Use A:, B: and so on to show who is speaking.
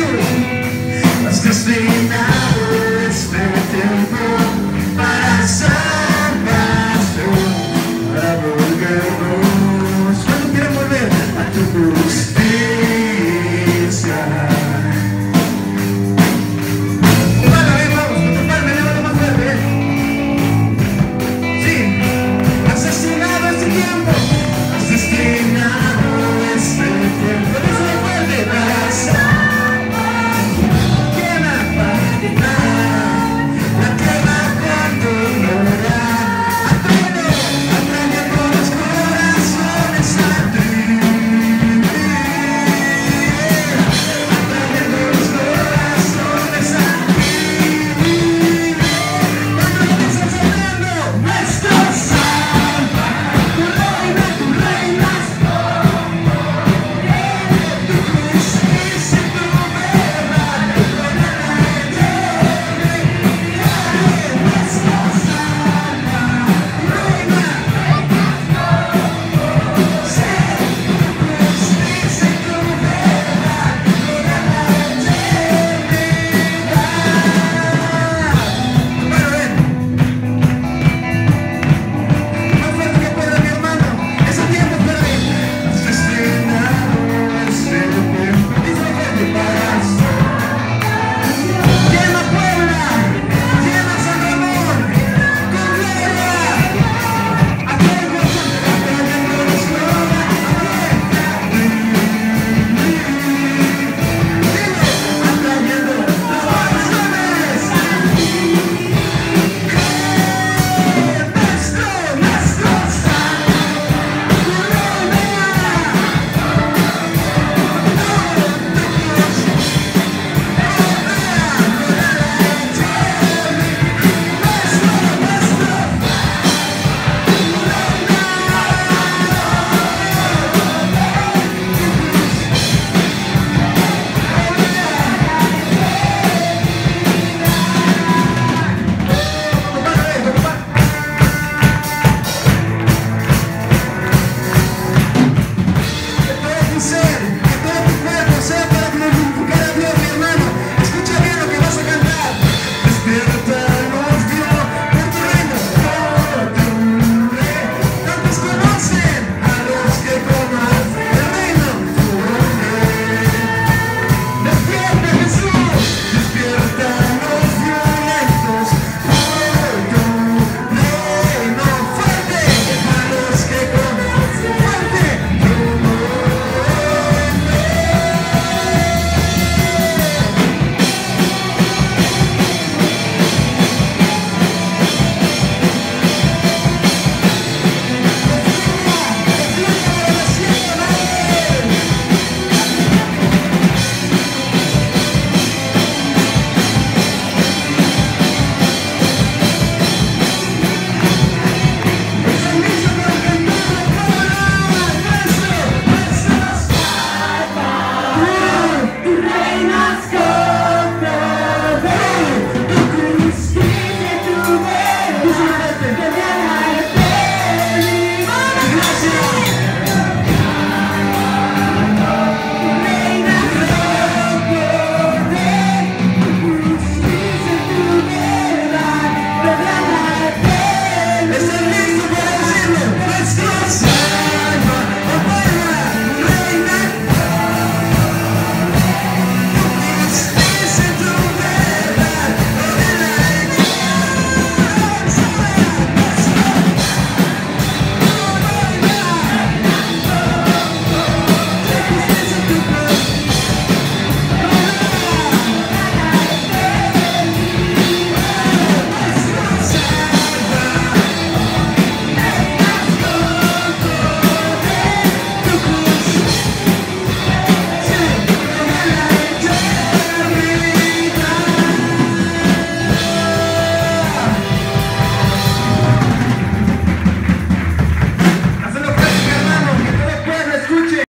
A: Soon. 随便。